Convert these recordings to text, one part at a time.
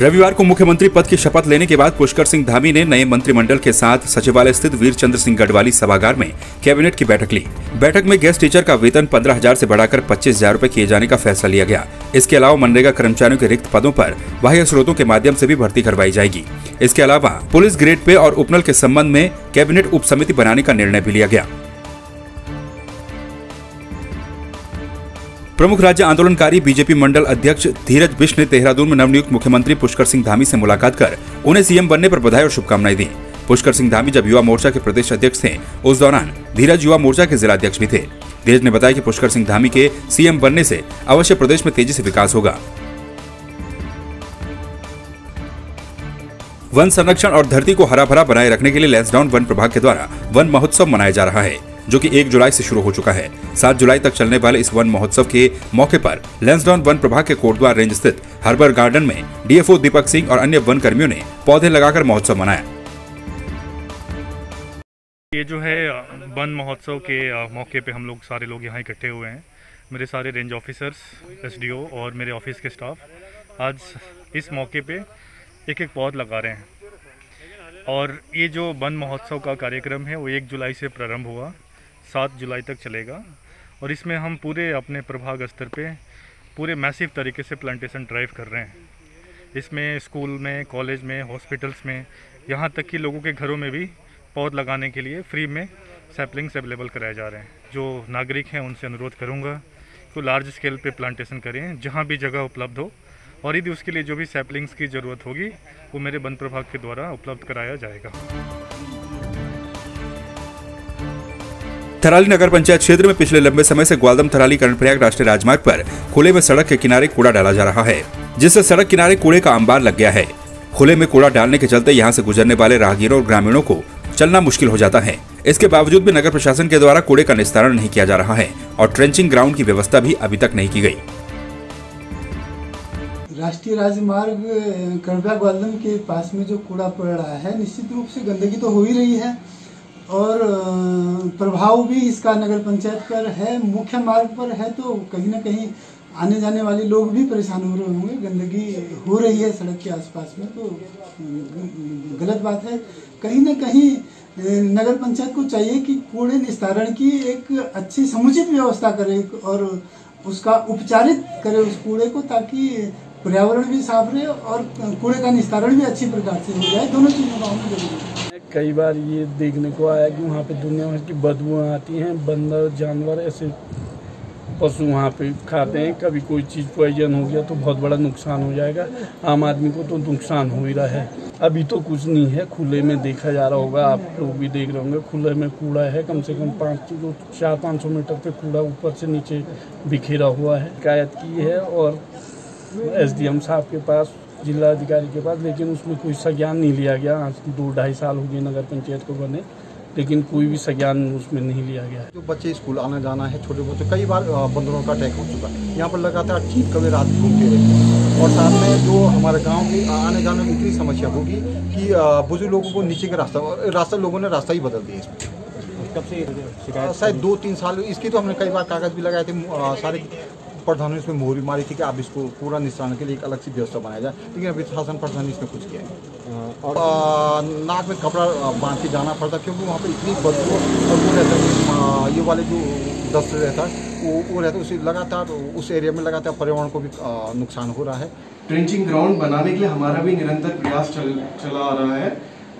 रविवार को मुख्यमंत्री पद की शपथ लेने के बाद पुष्कर सिंह धामी ने नए मंत्रिमंडल के साथ सचिवालय स्थित वीर चंद्र सिंह गढ़वाली सभागार में कैबिनेट की बैठक ली। बैठक में गेस्ट टीचर का वेतन पंद्रह हज़ार ऐसी बढ़ाकर पच्चीस हज़ार रूपए किए जाने का फैसला लिया गया। इसके अलावा मनरेगा कर्मचारियों के रिक्त पदों पर बाह्य स्रोतों के माध्यम से भी भर्ती करवाई जाएगी। इसके अलावा पुलिस ग्रेड पे और उपनल के संबंध में कैबिनेट उप समिति बनाने का निर्णय भी लिया गया। प्रमुख राज्य आंदोलनकारी बीजेपी मंडल अध्यक्ष धीरज बिश्न ने देहरादून में नवनियुक्त मुख्यमंत्री पुष्कर सिंह धामी से मुलाकात कर उन्हें सीएम बनने पर बधाई और शुभकामनाएँ दी। पुष्कर सिंह धामी जब युवा मोर्चा के प्रदेश अध्यक्ष थे, उस दौरान धीरज युवा मोर्चा के जिलाध्यक्ष भी थे। धीरज ने बताया कि पुष्कर सिंह धामी के सीएम बनने से अवश्य प्रदेश में तेज़ी से विकास होगा। वन संरक्षण और धरती को हरा भरा बनाए रखने के लिए लेंसडाउन वन प्रभाग के द्वारा वन महोत्सव मनाया जा रहा है। जो कि 1 जुलाई से शुरू हो चुका है। 7 जुलाई तक चलने वाले इस वन महोत्सव के मौके पर लेंसडाउन वन प्रभाग के कोटद्वार रेंज स्थित हर्बर गार्डन में डीएफओ दीपक सिंह और अन्य वन कर्मियों ने पौधे लगाकर महोत्सव मनाया। ये जो है वन महोत्सव के मौके पे हम लोग सारे लोग यहाँ इकट्ठे हुए हैं। मेरे सारे रेंज ऑफिसर्स, एसडीओ और मेरे ऑफ़िस के स्टाफ आज इस मौके पे एक एक पौध लगा रहे हैं। और ये जो वन महोत्सव का कार्यक्रम है, वो एक जुलाई से प्रारंभ हुआ। सात जुलाई तक चलेगा। और इसमें हम पूरे अपने प्रभाग स्तर पे पूरे मैसिव तरीके से प्लांटेशन ड्राइव कर रहे हैं। इसमें स्कूल में कॉलेज में हॉस्पिटल्स में, यहाँ तक कि लोगों के घरों में भी पौध लगाने के लिए फ्री में सैपलिंग्स अवेलेबल कराए जा रहे हैं। जो नागरिक हैं, उनसे अनुरोध करूँगा तो लार्ज स्केल पे प्लांटेशन करें, जहाँ भी जगह उपलब्ध हो। और यदि उसके लिए जो भी सैपलिंग्स की ज़रूरत होगी, वो मेरे वन प्रभाग के द्वारा उपलब्ध कराया जाएगा। थराली नगर पंचायत क्षेत्र में पिछले लंबे समय से ग्वालदम थराली कर्णप्रयाग राष्ट्रीय राजमार्ग पर खुले में सड़क के किनारे कूड़ा डाला जा रहा है, जिससे सड़क किनारे कूड़े का अंबार लग गया है। खुले में कूड़ा डालने के चलते यहाँ से गुजरने वाले राहगीरों और ग्रामीणों को चलना मुश्किल हो जाता है। इसके बावजूद भी नगर प्रशासन के द्वारा कूड़े का निस्तारण नहीं किया जा रहा है और ट्रेंचिंग ग्राउंड की व्यवस्था भी अभी तक नहीं की गई राष्ट्रीय राजमार्ग कर्णप्रयाग ग्वालदम के पास में जो कूड़ा पड़ रहा है, निश्चित रूप से गंदगी तो हो ही रही है। और प्रभाव भी इसका नगर पंचायत पर है, मुख्य मार्ग पर है तो कहीं ना कहीं आने जाने वाले लोग भी परेशान हो रहे होंगे, गंदगी हो रही है सड़क के आसपास में तो गलत बात है। कहीं ना कहीं नगर पंचायत को चाहिए कि कूड़े निस्तारण की एक अच्छी समुचित व्यवस्था करे, और उसका उपचारित करे उस कूड़े को, ताकि पर्यावरण भी साफ़ रहे और कूड़े का निस्तारण भी अच्छी प्रकार से हो जाए, दोनों चीज़ों का होना ज़रूरी है। कई बार ये देखने को आया कि वहाँ पे दुनिया भर की बदबू आती हैं, बंदर, जानवर ऐसे पशु वहाँ पे खाते हैं। कभी कोई चीज़ पॉइजन हो गया तो बहुत बड़ा नुकसान हो जाएगा। आम आदमी को तो नुकसान हो ही रहा है। अभी तो कुछ नहीं है। खुले में देखा जा रहा होगा, आप लोग भी देख रहे होंगे। खुले में कूड़ा है, कम से कम पाँच तो चार पाँच सौ मीटर पे कूड़ा ऊपर से नीचे बिखेरा हुआ है। शिकायत की है और एसडीएम साहब के पास जिला अधिकारी के पास लेकिन उसमें कोई संज्ञान नहीं लिया गया। आज दो ढाई साल हो गए नगर पंचायत को बने लेकिन कोई भी संज्ञान उसमें नहीं लिया गया। जो बच्चे स्कूल आना जाना है छोटे बच्चे कई बार बंदरों का अटैक हो चुका है। यहाँ पर लगातार ठीक कभी रात घूमते रहते हैं। और साथ में जो हमारे गाँव की आने जाने में इतनी समस्या होगी कि बुज़ुर्ग लोगों को नीचे का रास्ता रास्ता लोगों ने रास्ता ही बदल दिया इसमें। कब से शायद दो तीन साल इसकी तो हमने कई बार कागज़ भी लगाए थे सारे प्रधानों ने इसमें मोहरी मारी थी कि आप इसको पूरा निस्तारण के लिए एक अलग सी व्यवस्था बनाया जाए। लेकिन अभी शासन प्रधान ने इसमें कुछ किया है और नाक में कपड़ा बाँध के जाना पड़ता क्योंकि वहाँ पर इतनी बदबू और वो रहता ये वाले जो दस्त रहता है वो वो रहता है उसे लगातार उस एरिया में लगातार पर्यावरण को भी नुकसान हो रहा है। ट्रेंचिंग ग्राउंड बनाने के लिए हमारा भी निरंतर प्रयास चल चला आ रहा है।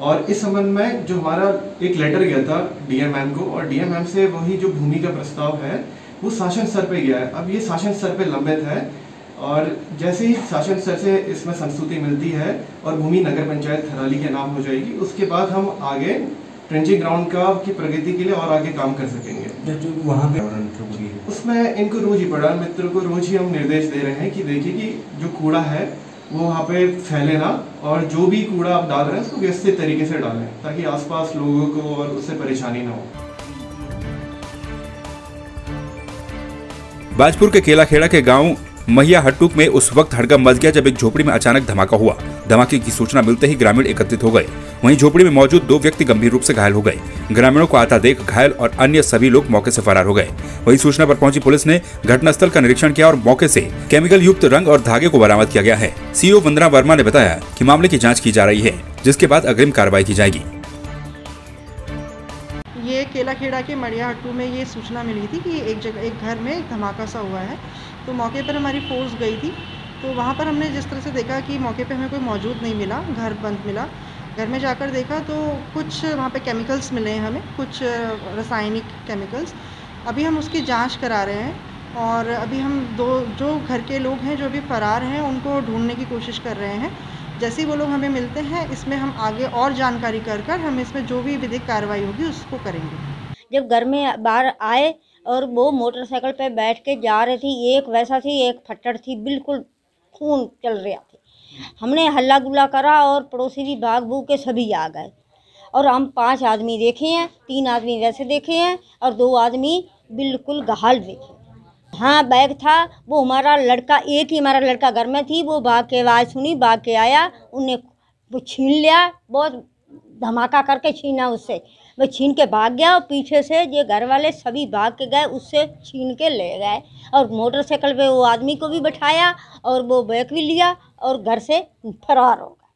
और इस संबंध में जो हमारा एक लेटर गया था डीएमएम को और डीएमएम से वही जो भूमि का प्रस्ताव है वो शासन स्तर पे गया है। अब ये शासन स्तर पे लंबित है और जैसे ही शासन स्तर से इसमें संस्तुति मिलती है और भूमि नगर पंचायत थराली के नाम हो जाएगी उसके बाद हम आगे ट्रेंचिंग ग्राउंड का की प्रगति के लिए और आगे काम कर सकेंगे। जो वहाँ पे उसमें इनको रोज ही पड़ा मित्र को रोज ही हम निर्देश दे रहे हैं कि देखिए कि जो कूड़ा है वो वहाँ पे फैले ना और जो भी कूड़ा आप डाल रहे हैं उसको व्यवस्थित तरीके से डालें ताकि आसपास लोगों को और उससे परेशानी ना हो। बाजपुर के केलाखेड़ा के गाँव महिया हट्टूक में उस वक्त हड़कम मच गया जब एक झोपड़ी में अचानक धमाका हुआ। धमाके की सूचना मिलते ही ग्रामीण एकत्रित हो गए। वहीं झोपड़ी में मौजूद दो व्यक्ति गंभीर रूप से घायल हो गए। ग्रामीणों को आता देख घायल और अन्य सभी लोग मौके से फरार हो गए। वहीं सूचना पर पहुँची पुलिस ने घटनास्थल का निरीक्षण किया और मौके से केमिकल युक्त रंग और धागे को बरामद किया गया है। सीओ वंदना वर्मा ने बताया कि मामले की जाँच की जा रही है, जिसके बाद अग्रिम कार्रवाई की जाएगी। ये केला खेड़ा के मड़िया हट्टू में ये सूचना मिली थी कि एक जगह, एक घर में एक धमाका सा हुआ है। तो मौके पर हमारी फोर्स गई थी। तो वहाँ पर हमने जिस तरह से देखा कि मौके पे हमें कोई मौजूद नहीं मिला, घर बंद मिला। घर में जाकर देखा तो कुछ वहाँ पे केमिकल्स मिले हैं हमें, कुछ रासायनिक केमिकल्स अभी हम उसकी जाँच करा रहे हैं और अभी हम दो, जो घर के लोग हैं, जो अभी फ़रार हैं, उनको ढूँढने की कोशिश कर रहे हैं। जैसे ही वो लोग हमें मिलते हैं, इसमें हम आगे और जानकारी कर कर हम इसमें जो भी विधिक कार्रवाई होगी, उसको करेंगे। जब घर में बाहर आए और वो मोटरसाइकिल पे बैठ के जा रही थी, एक वैसा थी एक फट्टड़ थी, बिल्कुल खून चल रहा थी। हमने हल्ला गुल्ला करा और पड़ोसी भी भाग भूग के सभी आ गए। और हम पाँच आदमी देखे हैं, तीन आदमी वैसे देखे हैं और दो आदमी बिल्कुल घायल देखे हाँ बैग था। वो हमारा लड़का, एक ही हमारा लड़का घर में थी। वो भाग के आवाज़ सुनी भाग के आया। उन्हें वो छीन लिया, बहुत धमाका करके छीना उससे। वो छीन के भाग गया और पीछे से ये घर वाले सभी भाग के गए, उससे छीन के ले गए। और मोटरसाइकिल पे वो आदमी को भी बैठाया और वो बैग भी लिया और घर से फरार हो गए